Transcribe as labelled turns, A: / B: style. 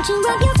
A: Don't you love your